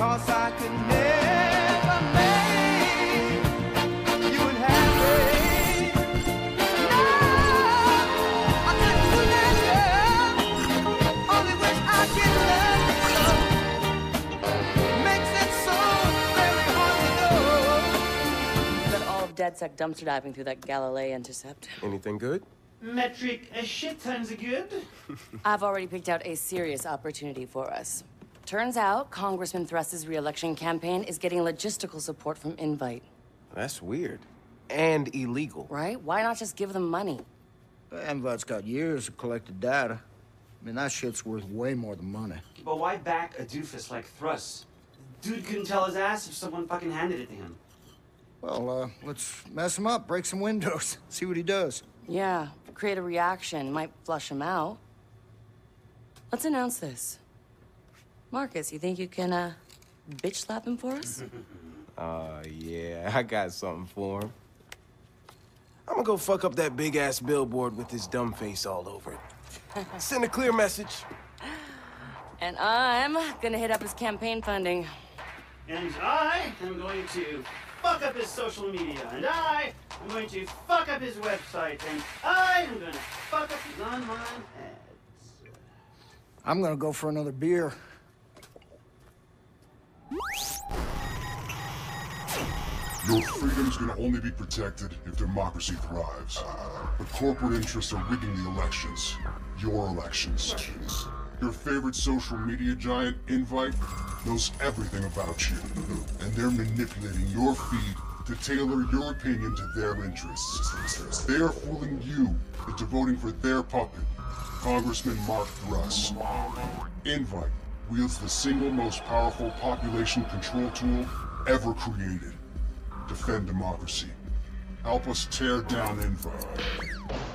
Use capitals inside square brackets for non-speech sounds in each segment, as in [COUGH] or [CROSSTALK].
Cause I could never make you unhappy. No, I couldn't let you. Only wish I could let you. Makes it so very hard to know. That all of DedSec dumpster diving through that Galilei intercept. Anything good? Metric a shit tons of good. [LAUGHS] I've already picked out a serious opportunity for us. Turns out Congressman Thrust's re-election campaign is getting logistical support from Invite, That's weird. And illegal. right? Why not just give them money? Invite's got years of collected data. I mean, that shit's worth way more than money. But why back a doofus like Thrust? Dude couldn't tell his ass if someone fucking handed it to him. Well, uh, let's mess him up, break some windows, [LAUGHS] see what he does. Yeah, create a reaction, might flush him out. Let's announce this. Marcus, you think you can, uh, bitch slap him for us? [LAUGHS] Uh, yeah, [LAUGHS] I got something for him. I'm gonna go fuck up that big ass billboard with his dumb face all over it. [LAUGHS] Send a clear message. and I'm gonna hit up his campaign funding. And I am going to fuck up his social media. And I am going to fuck up his website. And I am going to fuck up his online ads. I'm gonna go for another beer. Your freedoms can only be protected if democracy thrives. But corporate interests are rigging the elections. Your elections. Your favorite social media giant, Invite, knows everything about you. And they're manipulating your feed to tailor your opinion to their interests. They are fooling you into voting for their puppet, Congressman Mark Thrust. Invite wields the single most powerful population control tool ever created. Defend democracy. Help us tear down Invite.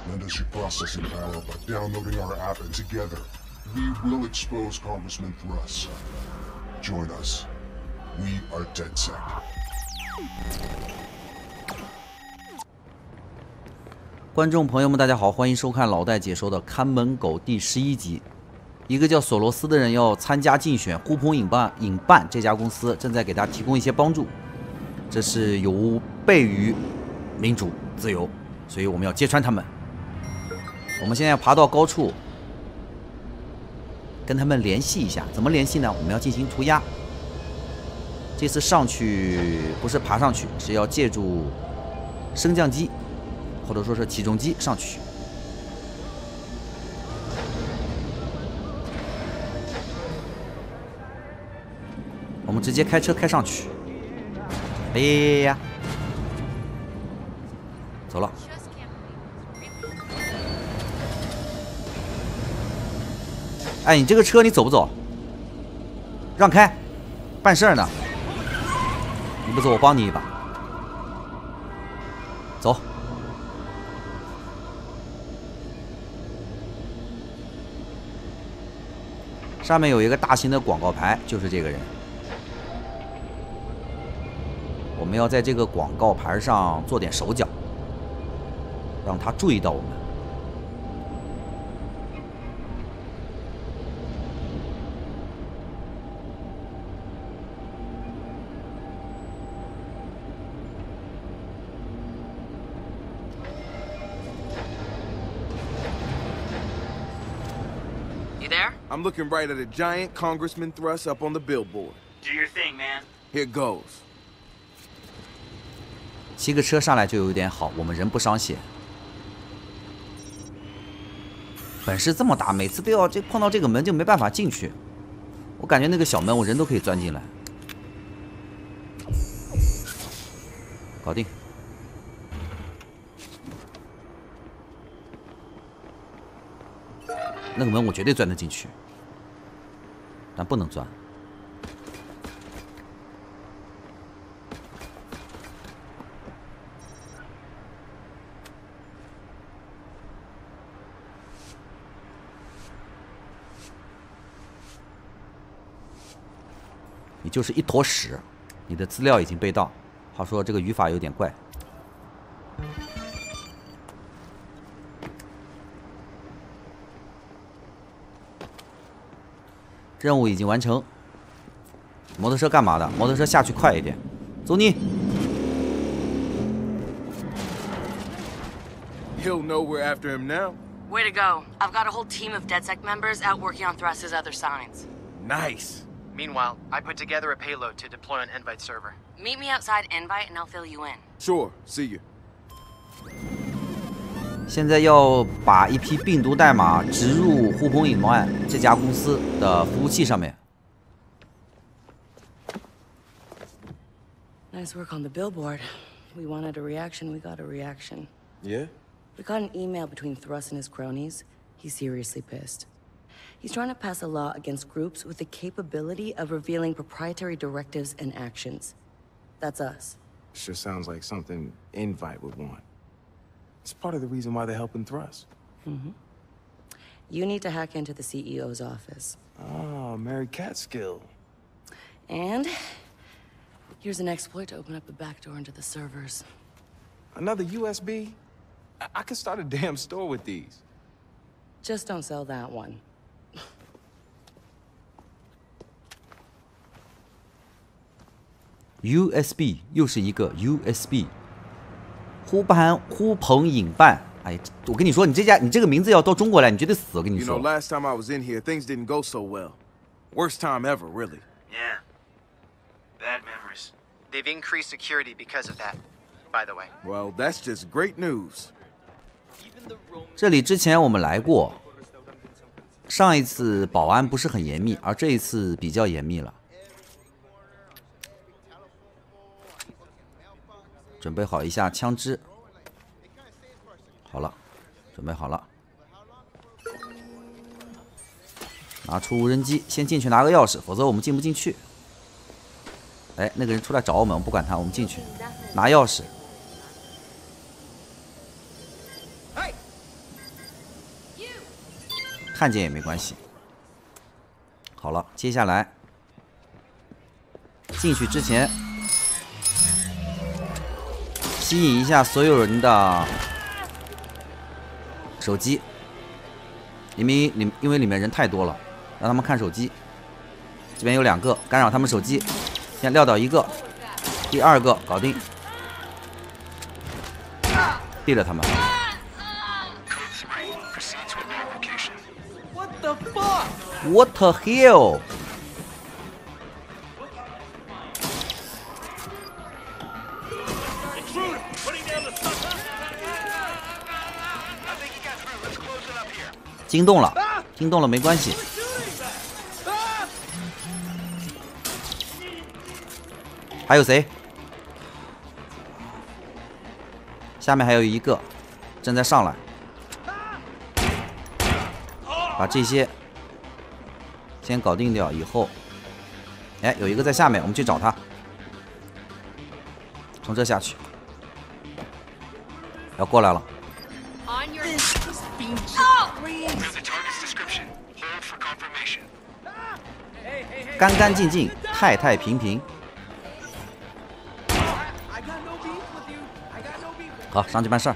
Lend us your processing power by downloading our app and together, we will expose Congressman Thrust. Join us. We are DedSec. 观众朋友们，大家好，欢迎收看老戴解说的《看门狗》第十一集。 一个叫索罗斯的人要参加竞选，呼朋引伴，引伴这家公司正在给他提供一些帮助。这是有悖于民主自由，所以我们要揭穿他们。我们现在要爬到高处，跟他们联系一下。怎么联系呢？我们要进行涂鸦。这次上去不是爬上去，是要借助升降机或者说是起重机上去。直接开车开上去。哎呀，走了。哎，你这个车你走不走？让开，办事儿呢。你不走，我帮你一把。走。上面有一个大型的广告牌，就是这个人。我们要在这个广告牌上做点手脚，让他注意到我们。You there? I'm looking right at a giant Congressman Thrust up on the billboard. Do your thing, man. Here goes. 骑个车上来就有点好，我们人不伤血。本事这么大，每次都要这碰到这个门就没办法进去。我感觉那个小门我人都可以钻进来。搞定。那个门我绝对钻得进去，但不能钻。就是一坨屎，你的资料已经被盗。话说这个语法有点怪。任务已经完成。摩托车干嘛的？摩托车下去快一点，走你。He'll know we're after him now. Way to go. I've got a whole team of DedSec members out working on Thrust's other signs. Nice. Meanwhile, I put together a payload to deploy on Invite server. Meet me outside Invite and I'll fill you in. Sure. See you. 现在要把一批病毒代码植入呼朋引伴这家公司的服务器上面。 Nice work on the billboard. We wanted a reaction, we got a reaction. Yeah? We got an email between Thrust and his cronies. He's seriously pissed. He's trying to pass a law against groups with the capability of revealing proprietary directives and actions. That's us. Sure sounds like something Invite would want. It's part of the reason why they're helping Thrust. Mm-hmm. You need to hack into the CEO's office. Ah, Mary Catskill. And here's an exploit to open up a backdoor into the servers. Another USB? I, I could start a damn store with these. Just don't sell that one. USB 又是一个 USB，呼朋呼朋引伴。哎，我跟你说，你这家你这个名字要到中国来，你绝对死。我跟你说 You know, 说，last time I was in here, things didn't go so well. Worst time ever, really. Yeah. Bad memories. They've increased security because of that, by the way. Well, that's just great news. 这里之前我们来过，上一次保安不是很严密，而这一次比较严密了。准备好一下枪支，好了，准备好了，拿出无人机，先进去拿个钥匙，否则我们进不进去。哎，那个人出来找我们，我们不管他，我们进去拿钥匙。看见也没关系。好了，接下来进去之前，吸引一下所有人的手机，因为里因为里面人太多了，让他们看手机。这边有两个干扰他们手机，先撂倒一个，第二个搞定，毙了他们。Proceeds with verification. What the hell？惊动了，惊动了没关系。还有谁？下面还有一个正在上来，把这些先搞定掉以后，哎，有一个在下面，我们去找他，从这下去，要过来了。干干净净，太太平平。好，上去办事儿。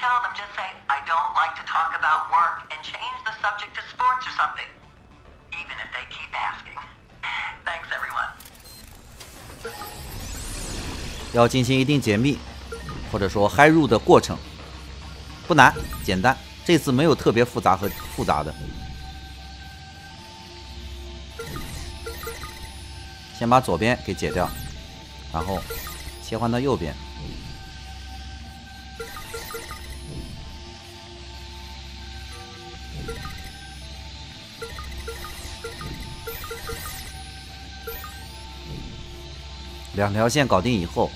tell them, just say, I don't like to talk about work, and change the subject to sports or something. Even if they keep asking. Thanks, everyone. 要进行一定解密，或者说嗨入的过程，不难，简单。这次没有特别复杂和复杂的。先把左边给解掉，然后切换到右边。两条线搞定以后，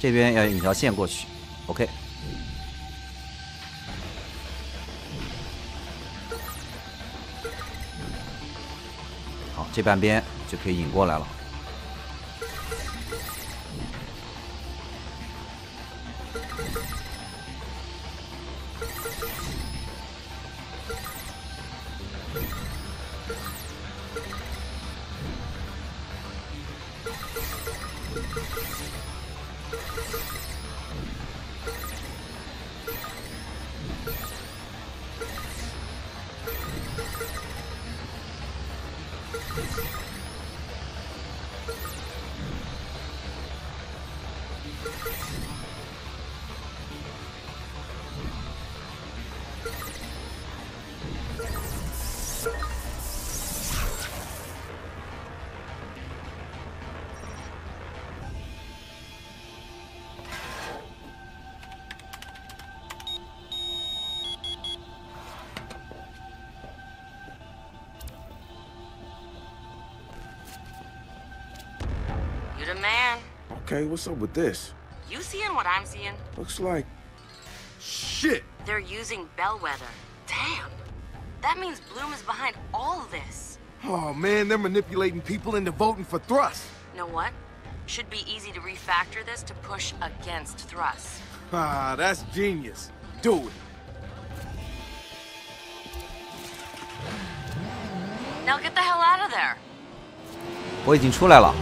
这边要引条线过去，OK。好，这半边就可以引过来了。the man. Okay, what's up with this? You seeing what I'm seeing? Looks like... Shit! They're using Bellwether. Damn. That means Bloom is behind all of this. Oh man, they're manipulating people into voting for Thrust. Know what? Should be easy to refactor this to push against Thrust. Ah, that's genius. Do it. Now get the hell out of there. 我已经出来了。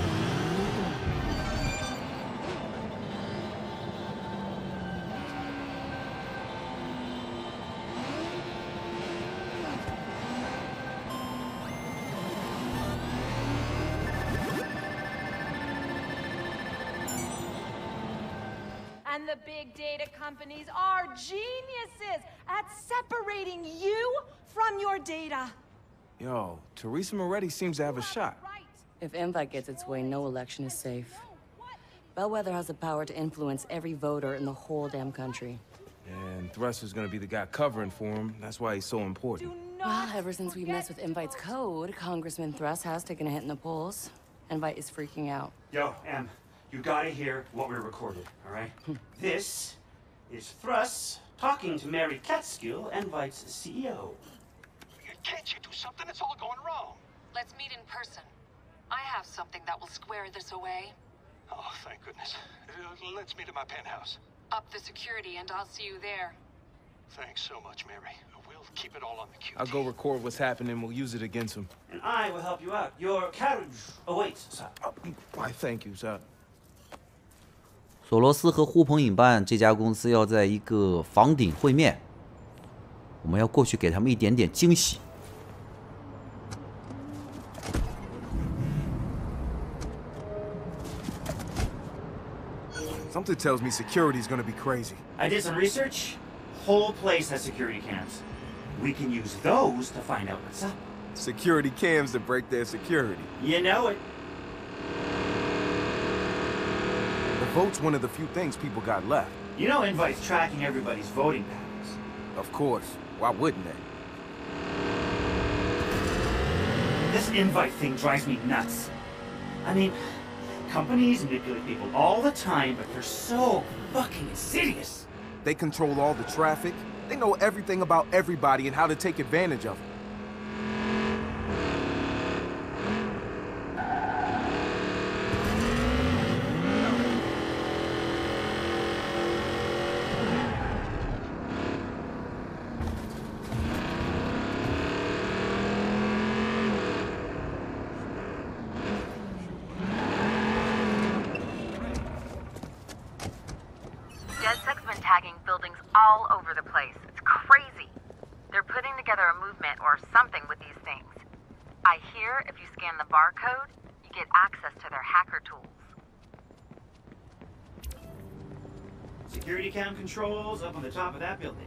Big data companies are geniuses at separating you from your data. Yo, Teresa Moretti seems to have a shot. Right. If Invite gets its way, no election is safe. Bellwether has the power to influence every voter in the whole damn country. And Thrust is gonna be the guy covering for him. That's why he's so important. Well, ever since we messed with Invite's code, Congressman Thrust has taken a hit in the polls. Invite is freaking out. Yo, Em, you gotta hear what we recorded, all right? this is Thruss talking to Mary Catskill, Envite's CEO. Can't you do something? It's all going wrong. Let's meet in person. I have something that will square this away. Oh, thank goodness. Uh, let's meet at my penthouse. Up the security, and I'll see you there. Thanks so much, Mary. We'll keep it all on the QT. I'll go record what's happening. And we'll use it against him. And I will help you out. Your carriage awaits, sir. Oh, why, thank you, sir. 索罗斯和呼朋引伴这家公司要在一个房顶会面，我们要过去给他们一点点惊喜。 Something tells me security's gonna be crazy. I did some research. Whole place has security cams. We can use those to find out what's up. Security cams to break their security. You know it. Vote's one of the few things people got left. You know Invite's tracking everybody's voting patterns. Of course. Why wouldn't they? This invite thing drives me nuts. I mean, companies manipulate people all the time, but they're so fucking insidious. They control all the traffic. They know everything about everybody and how to take advantage of it. DedSec's been tagging buildings all over the place. It's crazy. They're putting together a movement or something with these things. I hear if you scan the barcode, you get access to their hacker tools. Security cam controls up on the top of that building.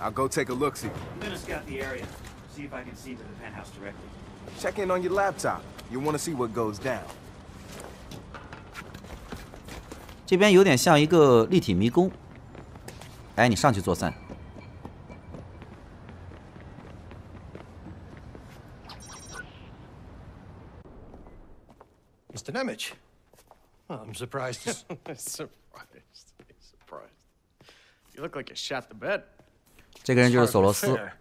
I'll go take a look see. I'm gonna scout the area, see if I can see to the penthouse directly. Check in on your laptop. You want to see what goes down. 这边有点像一个立体迷宫。哎，你上去做散。 Mr. Nemec. Well, I'm surprised. to s- [LAUGHS] surprised. Surprised. You look like you shot the bed. 这个人就是 Hardly 索罗斯。 fair.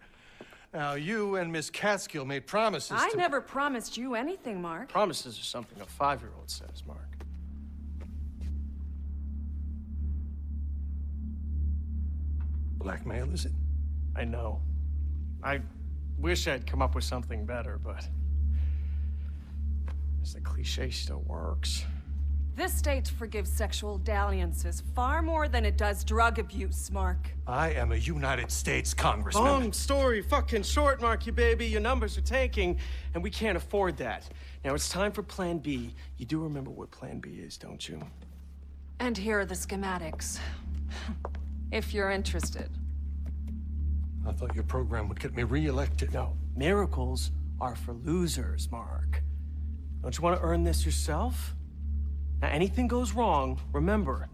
Now, you and Miss Catskill made promises I to... never promised you anything, Mark. Promises are something a five-year-old says, Mark. Blackmail, is it? I know. I wish I'd come up with something better, but as the cliche still works. This state forgives sexual dalliances far more than it does drug abuse, Mark. I am a United States congressman. Long story fucking short, Mark, you baby. Your numbers are tanking, and we can't afford that. Now it's time for Plan B. You do remember what Plan B is, don't you? And here are the schematics. [LAUGHS] if you're interested. I thought your program would get me reelected. No, miracles are for losers, Mark. Don't you want to earn this yourself? Now, anything goes wrong, remember,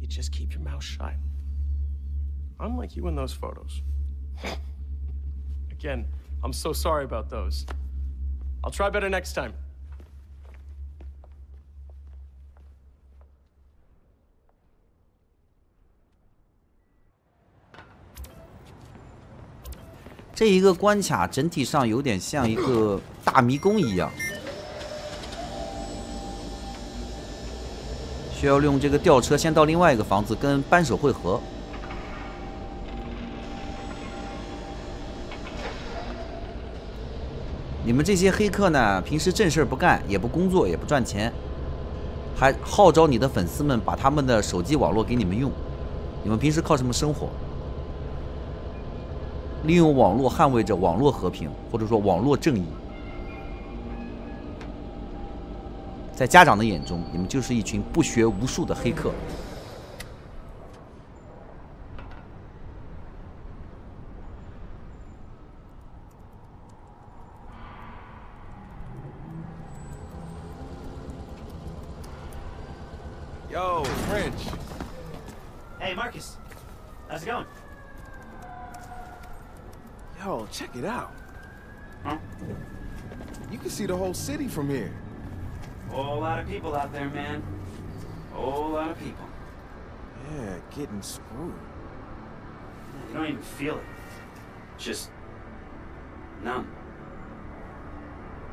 you just keep your mouth shut. Unlike you in those photos. Again, I'm so sorry about those. I'll try better next time. 这一个关卡整体上有点像一个大迷宫一样， 需要利用这个吊车先到另外一个房子跟扳手会合。你们这些黑客呢，平时正事不干，也不工作，也不赚钱，还号召你的粉丝们把他们的手机网络给你们用。你们平时靠什么生活？利用网络捍卫着网络和平，或者说网络正义。在家长的眼中，你们就是一群不学无术的黑客。 Yo, French. Hey, Marcus. How's it going? Yo, check it out. Huh? You can see the whole city from here. Whole lot of people out there, man. Whole lot of people. Yeah, getting screwed. You don't even feel it. Just numb.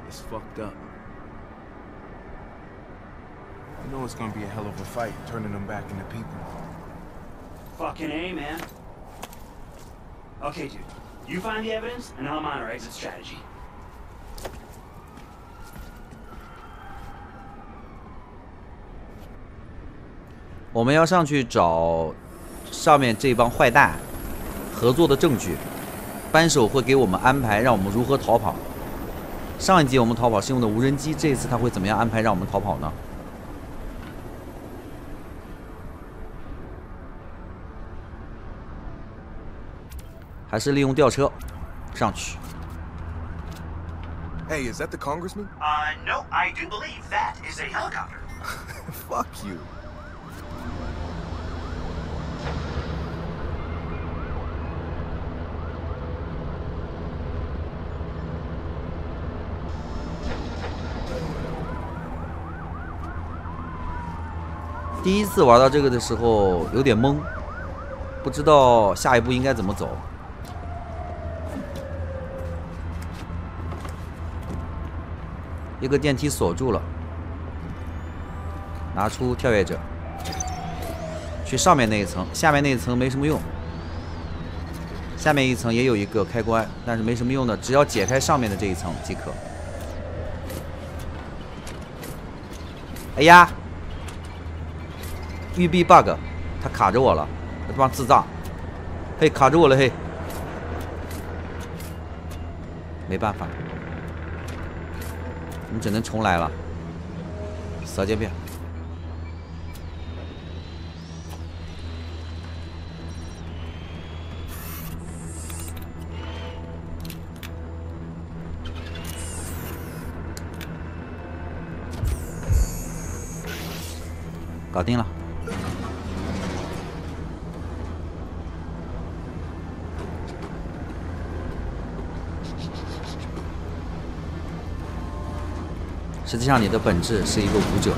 It's fucked up. You know it's gonna be a hell of a fight turning them back into people. Fucking A, man. Okay, dude. You find the evidence, and I'm on our exit strategy. 我们要上去找上面这帮坏蛋合作的证据，扳手会给我们安排让我们如何逃跑。上一集我们逃跑是用的无人机，这一次他会怎么样安排让我们逃跑呢？还是利用吊车上去？Hey, is that the congressman? Uh, no, I do believe that is a helicopter. [LAUGHS] Fuck you. 第一次玩到这个的时候有点懵，不知道下一步应该怎么走。一个电梯锁住了，拿出跳跃者，去上面那一层，下面那一层没什么用。下面一层也有一个开关，但是没什么用的，只要解开上面的这一层即可。哎呀！玉璧 bug，他卡着我了，这帮自炸！嘿，卡着我了嘿！没办法，我们只能重来了。撒界变。实际上，你的本质是一个舞者。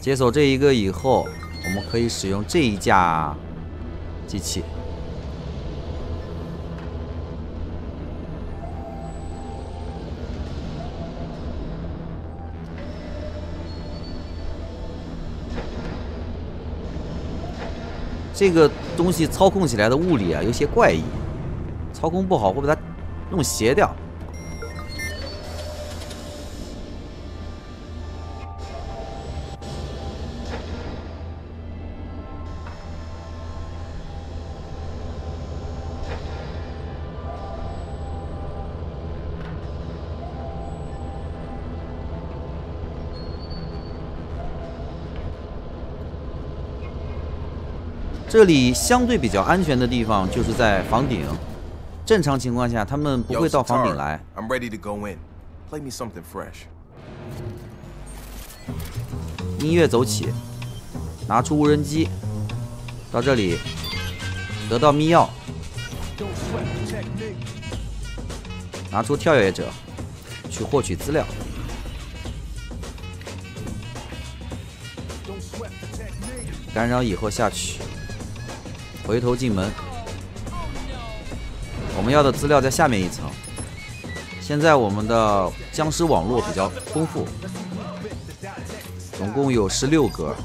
解锁这一个以后，我们可以使用这一架机器。这个东西操控起来的物理啊，有些怪异，操控不好会把它弄斜掉。这里相对比较安全的地方就是在房顶。正常情况下，他们不会到房顶来。I'm ready to go in. Play me something fresh. 音乐走起，拿出无人机，到这里得到密钥，拿出跳跃者去获取资料。干扰以后下去，回头进门。我们要的资料在下面一层。现在我们的僵尸网络比较丰富，总共有十六格，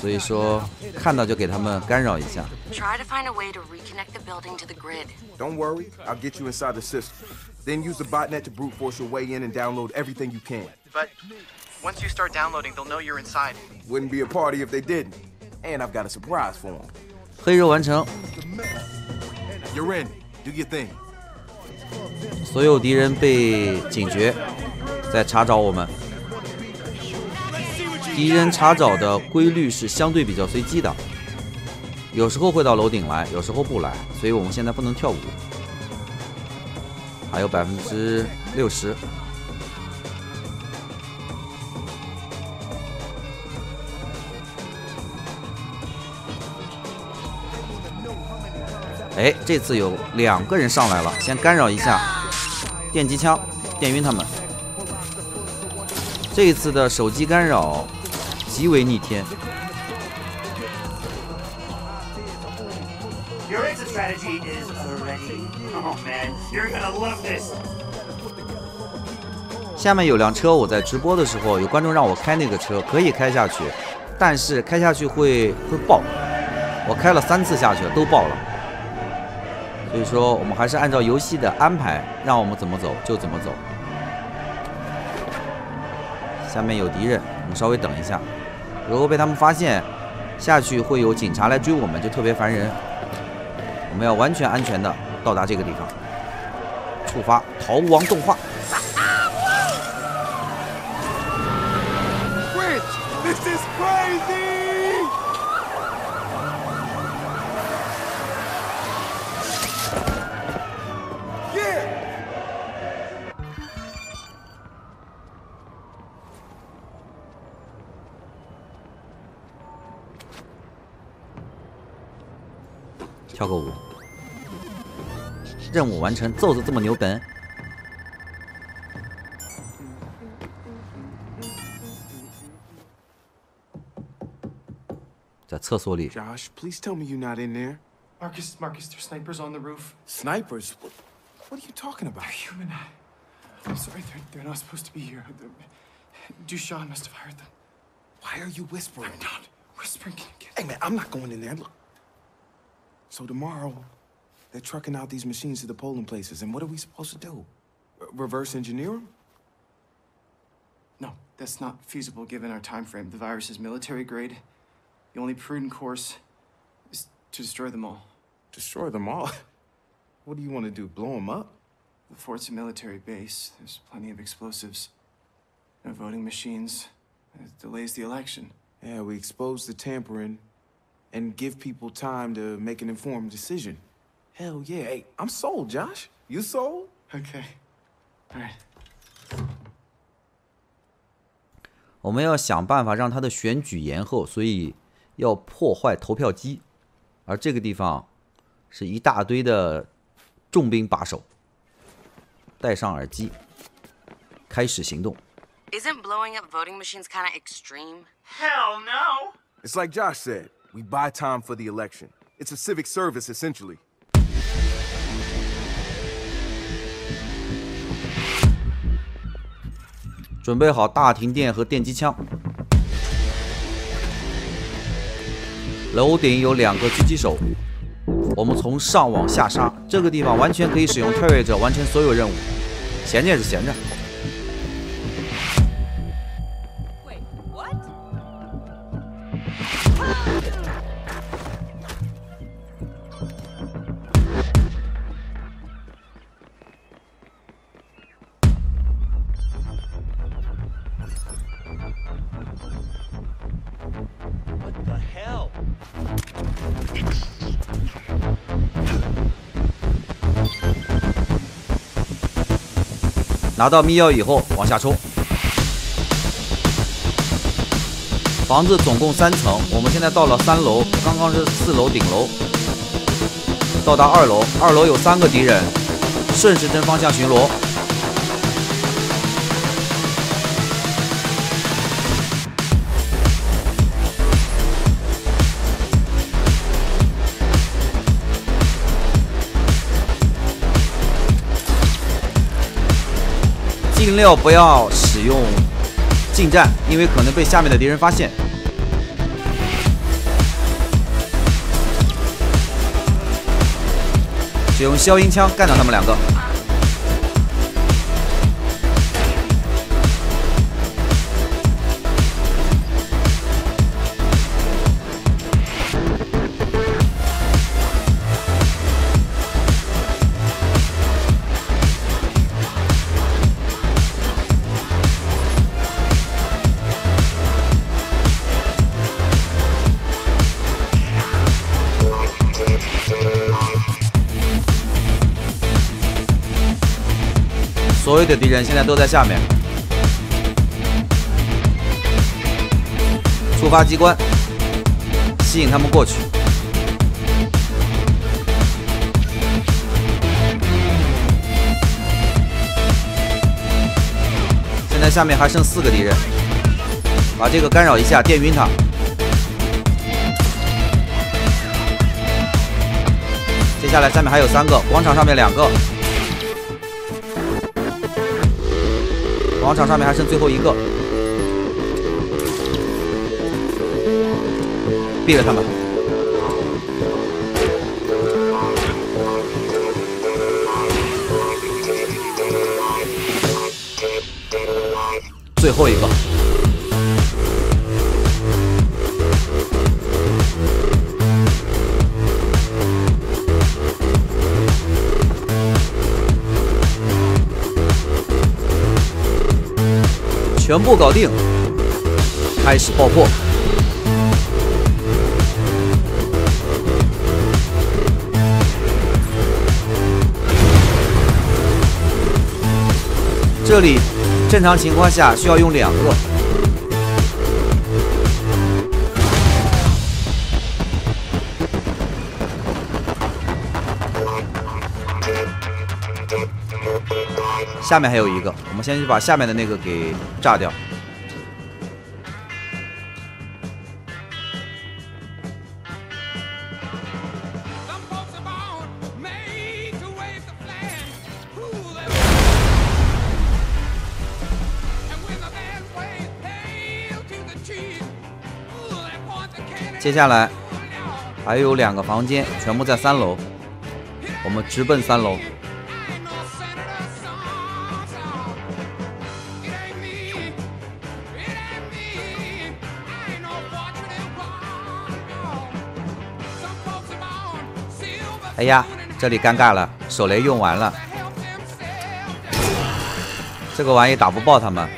所以说看到就给他们干扰一下。Try to find a way to reconnect the building to the grid. Don't worry, I'll get you inside the system. Then use the botnet to brute force your way in and download everything you can. But once you start downloading, they'll know you're inside. Wouldn't be a party if they didn't. And I've got a surprise for them. 黑肉完成，You're in. Do your thing. 所有敌人被警觉，在查找我们。敌人查找的规律是相对比较随机的，有时候会到楼顶来，有时候不来，所以我们现在不能跳舞。还有百分之六十。哎，这次有两个人上来了，先干扰一下电击枪，电晕他们。这一次的手机干扰极为逆天. Oh. 下面有辆车，我在直播的时候有观众让我开那个车，可以开下去，但是开下去会会爆。我开了三次下去了，都爆了。所以说，我们还是按照游戏的安排，让我们怎么走就怎么走。下面有敌人，我们稍微等一下。如果被他们发现，下去会有警察来追我们，就特别烦人。我们要完全安全的到达这个地方。触发逃亡动画。务完成，揍的这么牛本。在厕所里， Josh, please tell me you're not in there. Marcus, Marcus, there's snipers on the roof. Snipers? What, what are you talking about? They're human. I'm sorry, they're, they're not supposed to be here. Dushan must have hired them. Why are you whispering? I'm not whispering. Can you get Hey, man, I'm not going in there. Look. So tomorrow, they're trucking out these machines to the polling places, and what are we supposed to do? R- reverse engineer them? No, that's not feasible given our time frame. The virus is military grade. The only prudent course is to destroy them all. Destroy them all? [LAUGHS] What do you want to do? Blow them up? The fort's a military base. There's plenty of explosives. No voting machines. It delays the election. Yeah, we expose the tampering and give people time to make an informed decision. Hell yeah. Hey, I'm sold, Josh. You sold? Okay. All right. 我们要想办法让他的选举延后，所以要破坏投票机。而这个地方是一大堆的重兵把守。戴上耳机，开始行动。Isn't blowing up voting machines kind of extreme? Hell no! It's like Josh said. We buy time for the election. It's a civic service, essentially. 准备好大停电和电击枪。楼顶有两个狙击手，我们从上往下杀。这个地方完全可以使用跳跃者完成所有任务。闲着也是闲着。拿到密钥以后往下冲。房子总共三层，我们现在到了三楼，刚刚是四楼顶楼。到达二楼，二楼有三个敌人，顺时针方向巡逻。尽量不要使用近战，因为可能被下面的敌人发现。使用消音枪干掉他们两个。所有的敌人现在都在下面。触发机关，吸引他们过去。现在下面还剩四个敌人，把这个干扰一下，电晕他。接下来下面还有三个，广场上面两个。广场上面还剩最后一个，毙了他们！最后一个，全部搞定，开始爆破。这里正常情况下需要用两个。下面还有一个我们先去把下面的那个给炸掉。接下来还有两个房间全部在三楼我们直奔三楼。哎呀，这里尴尬了，手雷用完了，这个玩意打不爆他们。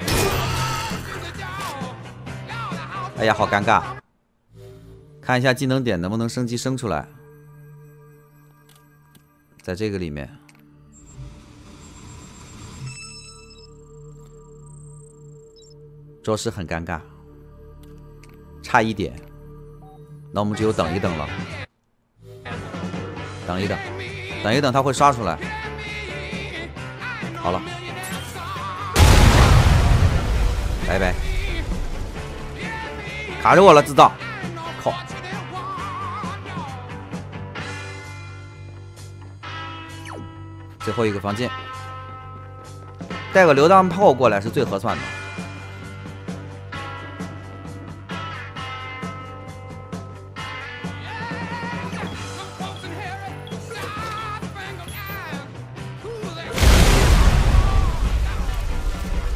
哎呀，好尴尬！看一下技能点能不能升级升出来，在这个里面，着实很尴尬，差一点，那我们只有等一等了。等一等，等一等，他会刷出来。好了，拜拜。卡着我了，知道？靠！最后一个房间，带个榴弹炮过来是最合算的。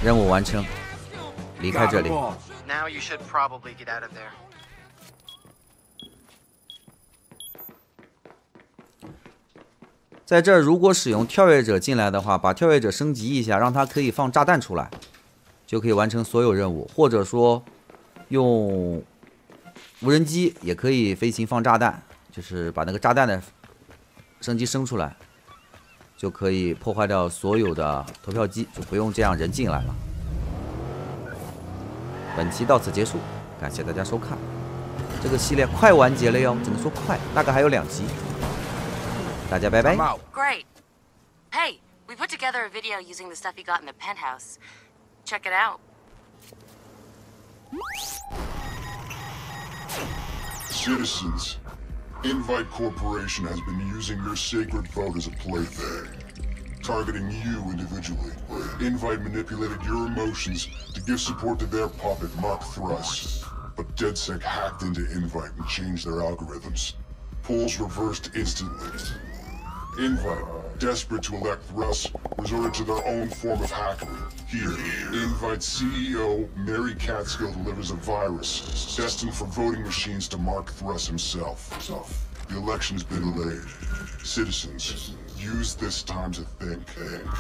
任务完成，离开这里。Now you should probably get out of there. 在这儿，如果使用跳跃者进来的话，把跳跃者升级一下，让它可以放炸弹出来，就可以完成所有任务。或者说，用无人机也可以飞行放炸弹，就是把那个炸弹的升级升出来，就可以破坏掉所有的投票机，就不用这样人进来了。本期到此结束，感谢大家收看。这个系列快完结了哟，只能说快，大概还有两集。大家拜拜。Great. Hey, we put together a video using the stuff you got in the penthouse. Check it out. Citizens, Invite Corporation has been using your sacred vote as a plaything, targeting you individually. Invite manipulated your emotions to give support to their puppet, Mark Thrust. But DedSec hacked into Invite and changed their algorithms. Polls reversed instantly. Invite, desperate to elect Thrust, resorted to their own form of hackery. Here, Invite CEO Mary Catskill delivers a virus destined for voting machines to Mark Thrust himself. The election's been delayed. Citizens, use this time to think.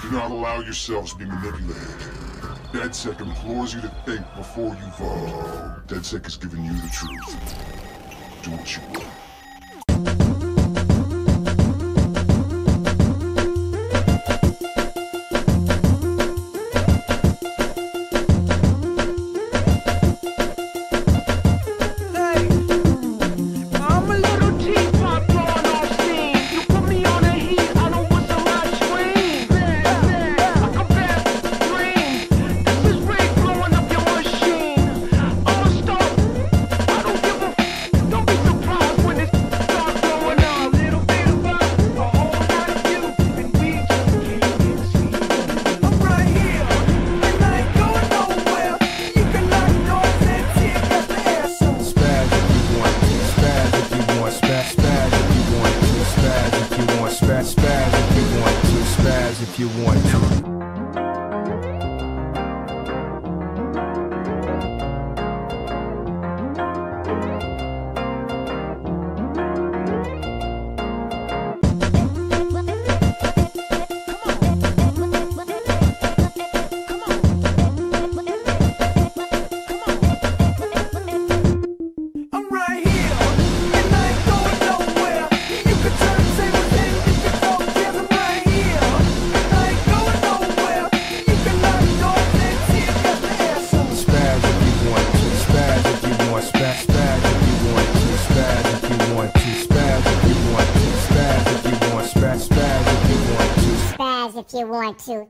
Do not allow yourselves to be manipulated. DedSec implores you to think before you vote. DedSec has given you the truth. Do what you will. To.